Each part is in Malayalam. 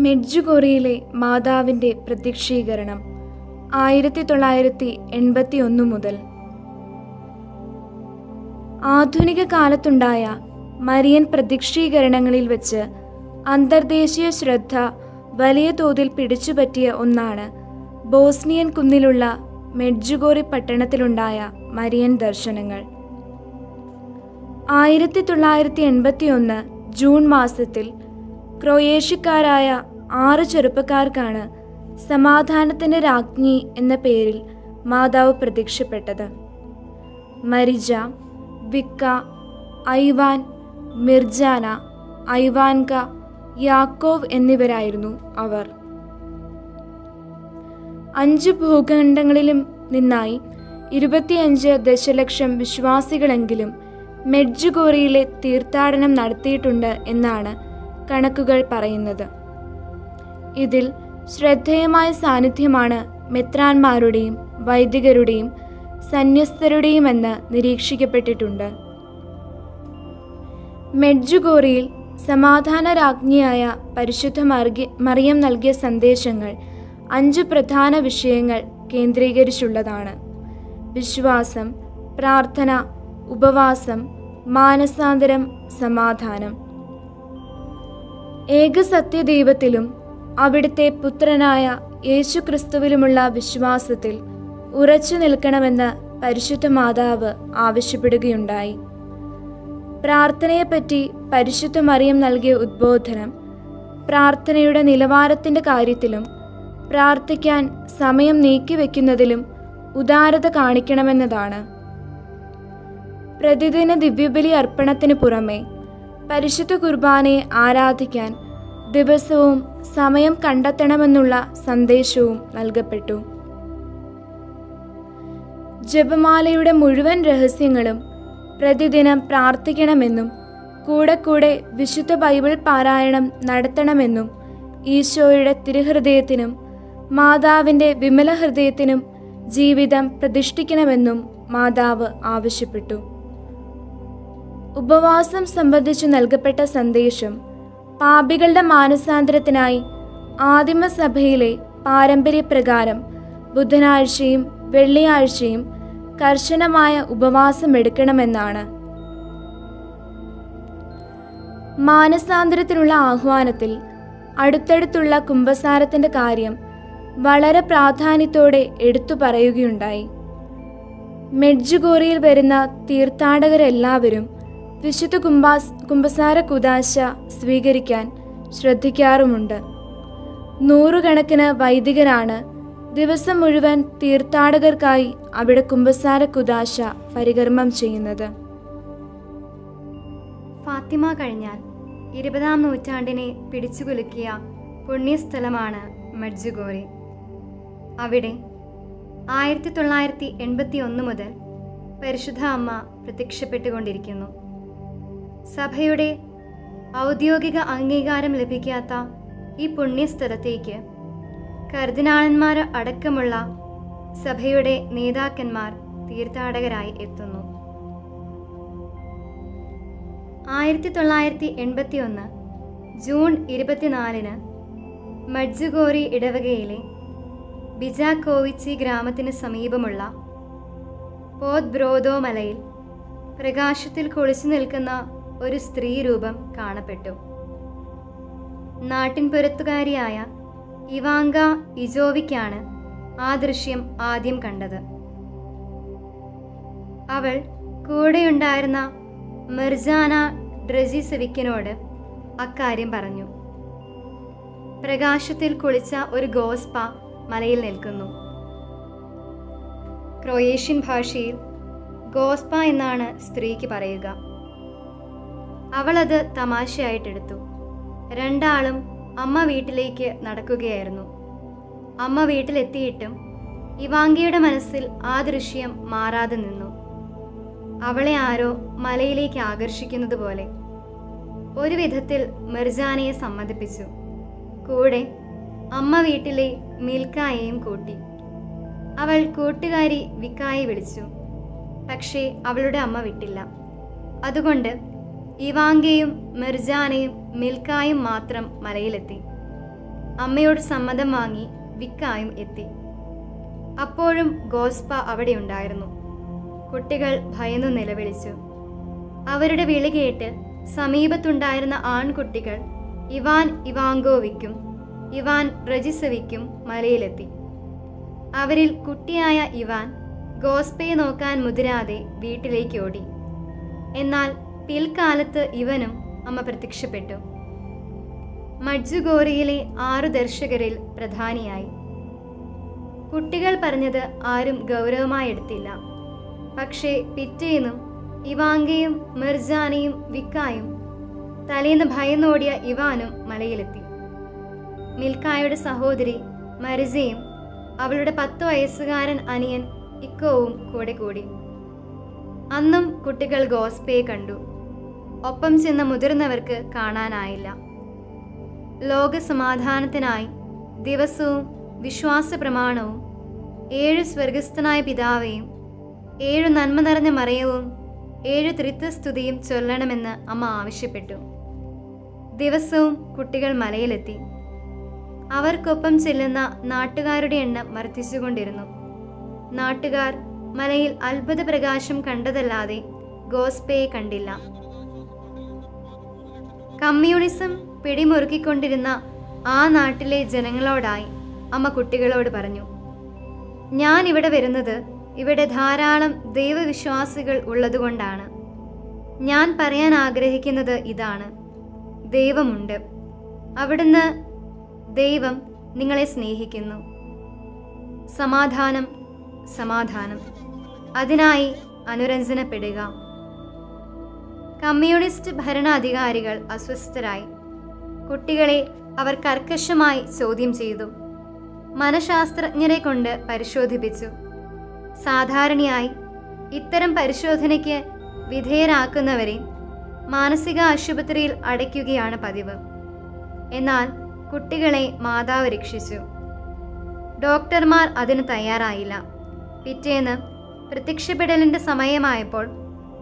മെഡ്ജുഗോറിയിലെ മാതാവിന്റെ പ്രത്യക്ഷീകരണം ആയിരത്തി തൊള്ളായിരത്തി എൺപത്തി ഒന്ന് മുതൽ. ആധുനിക കാലത്തുണ്ടായ മരിയൻ പ്രത്യക്ഷീകരണങ്ങളിൽ വെച്ച് അന്തർദേശീയ ശ്രദ്ധ വലിയ തോതിൽ പിടിച്ചുപറ്റിയ ഒന്നാണ് ബോസ്നിയൻ കുന്നിലുള്ള മെഡ്ജുഗോറി പട്ടണത്തിലുണ്ടായ മരിയൻ ദർശനങ്ങൾ. ആയിരത്തി തൊള്ളായിരത്തി എൺപത്തി ഒന്ന് ജൂൺ മാസത്തിൽ ക്രൊയേഷ്യക്കാരായ ആറ് ചെറുപ്പക്കാർക്കാണ് സമാധാനത്തിന്റെ രാജ്ഞി എന്ന പേരിൽ മാതാവ് പ്രത്യക്ഷപ്പെട്ടത്. മരിജ വിക്ക ഐവാൻ മിർജാന ഐവാൻക യാക്കോവ് എന്നിവരായിരുന്നു അവർ. അഞ്ച് ഭൂഖണ്ഡങ്ങളിലും നിന്നായി ഇരുപത്തിയഞ്ച് ദശലക്ഷം വിശ്വാസികളെങ്കിലും മെഡ്ജുഗോറിയിലെ തീർത്ഥാടനം നടത്തിയിട്ടുണ്ട് എന്നാണ് കണക്കുകൾ പറയുന്നത്. ഇതിൽ ശ്രദ്ധേയമായ സാന്നിധ്യമാണ് മെത്രാന്മാരുടെയും വൈദികരുടെയും സന്യസ്തരുടെയുമെന്ന് നിരീക്ഷിക്കപ്പെട്ടിട്ടുണ്ട്. മെഡ്ജുഗോറിയിൽ സമാധാന രാജ്ഞിയായ പരിശുദ്ധ മറിയം നൽകിയ സന്ദേശങ്ങൾ അഞ്ച് പ്രധാന വിഷയങ്ങൾ കേന്ദ്രീകരിച്ചുള്ളതാണ്. വിശ്വാസം പ്രാർത്ഥന ഉപവാസം മാനസാന്തരം സമാധാനം. ഏകസത്യദൈവത്തിലും അവിടുത്തെ പുത്രനായ യേശുക്രിസ്തുവിലുമുള്ള വിശ്വാസത്തിൽ ഉറച്ചു നിൽക്കണമെന്ന് പരിശുദ്ധ മാതാവ് ആവശ്യപ്പെടുകയുണ്ടായി. പ്രാർത്ഥനയെപ്പറ്റി പരിശുദ്ധ മറിയം നൽകിയ ഉദ്ബോധനം പ്രാർത്ഥനയുടെ നിലവാരത്തിന്റെ കാര്യത്തിലും പ്രാർത്ഥിക്കാൻ സമയം നീക്കിവെക്കുന്നതിലും ഉദാരത കാണിക്കണമെന്നതാണ്. പ്രതിദിന ദിവ്യബലി അർപ്പണത്തിന് പുറമെ പരിശുദ്ധ കുർബാനയെ ആരാധിക്കാൻ ദിവസവും സമയം കണ്ടെത്തണമെന്നുള്ള സന്ദേശവും നൽകപ്പെട്ടു. ജപമാലയുടെ മുഴുവൻ രഹസ്യങ്ങളും പ്രതിദിനം പ്രാർത്ഥിക്കണമെന്നും കൂടെ കൂടെ വിശുദ്ധ ബൈബിൾ പാരായണം നടത്തണമെന്നും ഈശോയുടെ തിരുഹൃദയത്തിനും മാതാവിന്റെ വിമല ഹൃദയത്തിനും ജീവിതം പ്രതിഷ്ഠിക്കണമെന്നും മാതാവ് ആവശ്യപ്പെട്ടു. ഉപവാസം സംബന്ധിച്ചു നൽകപ്പെട്ട സന്ദേശം പാപികളുടെ മാനസാന്തരത്തിനായി ആദിമസഭയിലെ പാരമ്പര്യപ്രകാരം ബുധനാഴ്ചയും വെള്ളിയാഴ്ചയും കർശനമായ ഉപവാസം എടുക്കണമെന്നാണ് മാനസാന്തരത്തിനുള്ള ആഹ്വാനത്തിൽ അടുത്തടുത്തുള്ള കുംഭസാരത്തിന്റെ കാര്യം വളരെ പ്രാധാന്യത്തോടെ എടുത്തു പറയുകയുണ്ടായി. മെഡ്ജുഗോറിയിൽ വരുന്ന തീർത്ഥാടകരെല്ലാവരും വിശുദ്ധ കുംഭാസ് കുംഭസാര കുദാശ സ്വീകരിക്കാൻ ശ്രദ്ധിക്കാറുമുണ്ട്. നൂറുകണക്കിന് വൈദികരാണ് ദിവസം മുഴുവൻ തീർത്ഥാടകർക്കായി അവിടെ കുംഭസാര കുദാശ പരികർമ്മം ചെയ്യുന്നത്. ഫാത്തിമ കഴിഞ്ഞാൽ ഇരുപതാം നൂറ്റാണ്ടിനെ പിടിച്ചുകുലുക്കിയ പുണ്യസ്ഥലമാണ് മഡ്ജുഗോറി അവിടെ ആയിരത്തി തൊള്ളായിരത്തി എൺപത്തി ഒന്ന് മുതൽ പരിശുദ്ധ അമ്മ പ്രത്യക്ഷപ്പെട്ടുകൊണ്ടിരിക്കുന്നു. സഭയുടെ ഔദ്യോഗിക അംഗീകാരം ലഭിക്കാത്ത ഈ പുണ്യസ്ഥലത്തേക്ക് കർദിനാളന്മാർ അടക്കമുള്ള സഭയുടെ നേതാക്കന്മാർ തീർത്ഥാടകരായി എത്തുന്നു. ആയിരത്തി തൊള്ളായിരത്തി എൺപത്തി ഒന്ന് ജൂൺ ഇരുപത്തിനാലിന് മഡ്ജുഗോറി ഇടവകയിലെ ബിജാകോവിച്ചി ഗ്രാമത്തിന് സമീപമുള്ള പോദ്ബ്രോദോ മലയിൽ പ്രകാശത്തിൽ കുളിച്ചു നിൽക്കുന്ന ഒരു സ്ത്രീ രൂപം കാണപ്പെട്ടു. നാട്ടിൻപുറത്തുകാരിയായ ഇവാങ്ക ഇജോവിക്കാണ് ആ ദൃശ്യം ആദ്യം കണ്ടത്. അവൾ കൂടെയുണ്ടായിരുന്ന മിർജാന ഡ്രജിസെവിക്കിനോട് അക്കാര്യം പറഞ്ഞു. പ്രകാശത്തിൽ കുളിച്ച ഒരു ഗോസ്പ മലയിൽ നിൽക്കുന്നു. ക്രൊയേഷ്യൻ ഭാഷയിൽ ഗോസ്പ എന്നാണ് സ്ത്രീക്ക് പറയുക. അവളത് തമാശയായിട്ടെടുത്തു. രണ്ടാളും അമ്മ വീട്ടിലേക്ക് നടക്കുകയായിരുന്നു. അമ്മ വീട്ടിലെത്തിയിട്ടും ഇവാങ്കയുടെ മനസ്സിൽ ആ ദൃശ്യം മാറാതെ നിന്നു. അവളെ ആരോ മലയിലേക്ക് ആകർഷിക്കുന്നത് പോലെ. ഒരു വിധത്തിൽ മിർജാനയെ സമ്മതിപ്പിച്ചു. കൂടെ അമ്മ വീട്ടിലെ മിൽക്കായെയും കൂട്ടി. അവൾ കൂട്ടുകാരി വിക്കായെ വിളിച്ചു. പക്ഷേ അവളുടെ അമ്മ വിട്ടില്ല. അതുകൊണ്ട് ഇവാങ്കയും മിർജാനയും മിൽക്കായും മാത്രം മലയിലെത്തി. അമ്മയോട് സമ്മതം വാങ്ങി വിക്കായും എത്തി. അപ്പോഴും ഗോസ്പ അവിടെ ഉണ്ടായിരുന്നു കുട്ടികൾ ഭയന്നു നിലവിളിച്ചു. അവരുടെ വിളി കേട്ട് സമീപത്തുണ്ടായിരുന്ന ആൺകുട്ടികൾ ഇവാൻ ഇവാങ്കോവിക്കും ഇവാൻ റജിസവിക്കും മലയിലെത്തി. അവരിൽ കുട്ടിയായ ഇവാൻ ഗോസ്പയെ നോക്കാൻ മുതിരാതെ വീട്ടിലേക്ക് ഓടി. എന്നാൽ പിൽക്കാലത്ത് ഇവനും അമ്മ പ്രത്യക്ഷപ്പെട്ടു. മഡ്ജുഗോറിയിലെ ആറു ദർശകരിൽ പ്രധാനിയായി. കുട്ടികൾ പറഞ്ഞത് ആരും ഗൗരവമായി എടുത്തില്ല പക്ഷേ പിറ്റേന്നും ഇവാങ്കയും മിർജാനയും വിക്കായും തലേന്ന് ഭയന്നോടിയ ഇവാനും മലയിലെത്തി. മിൽക്കായുടെ സഹോദരി മരിസയും അവളുടെ പത്ത് വയസ്സുകാരൻ അനിയൻ ഇക്കോവും കൂടെ കൂടി. അന്നും കുട്ടികൾ ഗോസ്പയെ കണ്ടു. ഒപ്പം ചെന്ന മുതിർന്നവർക്ക് കാണാനായില്ല. ലോകസമാധാനത്തിനായി ദിവസവും വിശ്വാസ പ്രമാണവും ഏഴ് സ്വർഗസ്ഥനായ പിതാവേയും ഏഴു നന്മ നിറഞ്ഞ മറയവും ഏഴ് ത്രിത്വസ്തുതിയും ചൊല്ലണമെന്ന് അമ്മ ആവശ്യപ്പെട്ടു. ദിവസവും കുട്ടികൾ മലയിലെത്തി. അവർക്കൊപ്പം ചെല്ലുന്ന നാട്ടുകാരുടെ എണ്ണം വർദ്ധിച്ചുകൊണ്ടിരുന്നു. നാട്ടുകാർ മലയിൽ അത്ഭുത പ്രകാശം കണ്ടതല്ലാതെ ഗോസ്പയെ കണ്ടില്ല. കമ്മ്യൂണിസം പിടിമുറുക്കിക്കൊണ്ടിരുന്ന ആ നാട്ടിലെ ജനങ്ങളോടായി അമ്മ കുട്ടികളോട് പറഞ്ഞു ഞാൻ ഇവിടെ വരുന്നത് ഇവിടെ ധാരാളം ദൈവവിശ്വാസികൾ ഉള്ളതുകൊണ്ടാണ്. ഞാൻ പറയാൻ ആഗ്രഹിക്കുന്നത് ഇതാണ്. ദൈവമുണ്ട്. അവിടുന്ന് ദൈവം നിങ്ങളെ സ്നേഹിക്കുന്നു. സമാധാനം സമാധാനം. അതിനായി അനുരഞ്ജനപ്പെടുക. കമ്മ്യൂണിസ്റ്റ് ഭരണാധികാരികൾ അസ്വസ്ഥരായി. കുട്ടികളെ അവർ കർക്കശമായി ചോദ്യം ചെയ്തു. മനഃശാസ്ത്രജ്ഞരെ കൊണ്ട് പരിശോധിപ്പിച്ചു. സാധാരണയായി ഇത്തരം പരിശോധനയ്ക്ക് വിധേയരാക്കുന്നവരെ മാനസിക ആശുപത്രിയിൽ അടയ്ക്കുകയാണ് പതിവ്. എന്നാൽ കുട്ടികളെ മാതാവ് രക്ഷിച്ചു. ഡോക്ടർമാർ അതിന് തയ്യാറായില്ല. പിറ്റേന്ന് പ്രത്യക്ഷപ്പെടലിന്റെ സമയമായപ്പോൾ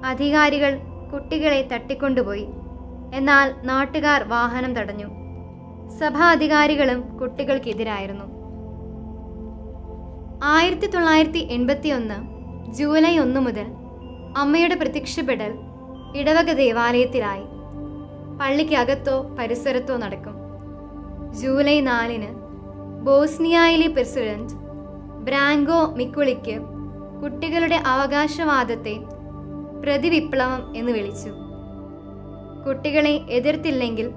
അധികാരികൾ കുട്ടികളെ തട്ടിക്കൊണ്ടുപോയി. എന്നാൽ നാട്ടുകാർ വാഹനം തടഞ്ഞു. സഭാ അധികാരികളും കുട്ടികൾക്കെതിരായിരുന്നു. ആയിരത്തി തൊള്ളായിരത്തി എൺപത്തി ഒന്ന് ജൂലൈ ഒന്ന് മുതൽ അമ്മയുടെ പ്രത്യക്ഷപ്പെടൽ ഇടവക ദേവാലയത്തിലായി. പള്ളിക്കകത്തോ പരിസരത്തോ നടക്കും. ജൂലൈ നാലിന് ബോസ്നിയയിലെ പ്രസിഡന്റ് ബ്രാങ്കോ മിക്കുളിക്ക് കുട്ടികളുടെ അവകാശവാദത്തെ പ്രതിവിപ്ലവം എന്ന് വിളിച്ചു. കുട്ടികളെ എതിർത്തില്ലെങ്കിൽ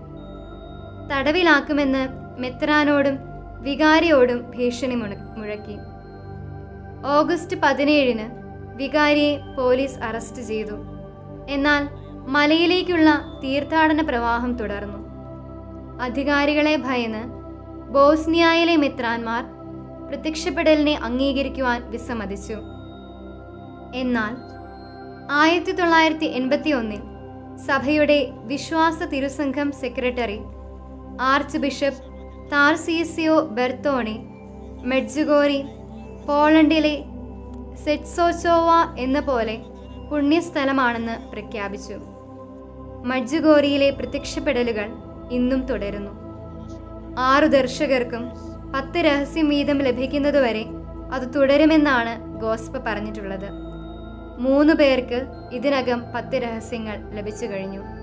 തടവിലാക്കുമെന്ന് മെത്രാനോടും വികാരിയോടും ഭീഷണി മുഴക്കി. ഓഗസ്റ്റ് പതിനേഴിന് വികാരിയെ പോലീസ് അറസ്റ്റ് ചെയ്തു. എന്നാൽ മലയിലേക്കുള്ള തീർത്ഥാടന പ്രവാഹം തുടർന്നു. അധികാരികളെ ഭയന്ന് ബോസ്നിയയിലെ മിത്രാന്മാർ പ്രത്യക്ഷപ്പെടലിനെ അംഗീകരിക്കുവാൻ വിസമ്മതിച്ചു. എന്നാൽ ആയിരത്തി തൊള്ളായിരത്തി എൺപത്തി ഒന്നിൽ സഭയുടെ വിശ്വാസ തിരുസംഘം secretary archbishop Tarcisio Bertone Medjugorje പോളണ്ടിലെ Czestochowa എന്ന പോലെ പുണ്യസ്ഥലമാണെന്ന് പ്രഖ്യാപിച്ചു. മഡ്ജുഗോറിയിലെ പ്രത്യക്ഷപ്പെടലുകൾ ഇന്നും തുടരുന്നു. ആറു ദർശകർക്കും പത്ത് രഹസ്യം വീതം ലഭിക്കുന്നതുവരെ അത് തുടരുമെന്നാണ് ഗോസ്പ പറഞ്ഞിട്ടുള്ളത്. മൂന്ന് പേർക്ക് ഇതിനകം പത്ത് രഹസ്യങ്ങൾ ലഭിച്ചു കഴിഞ്ഞു.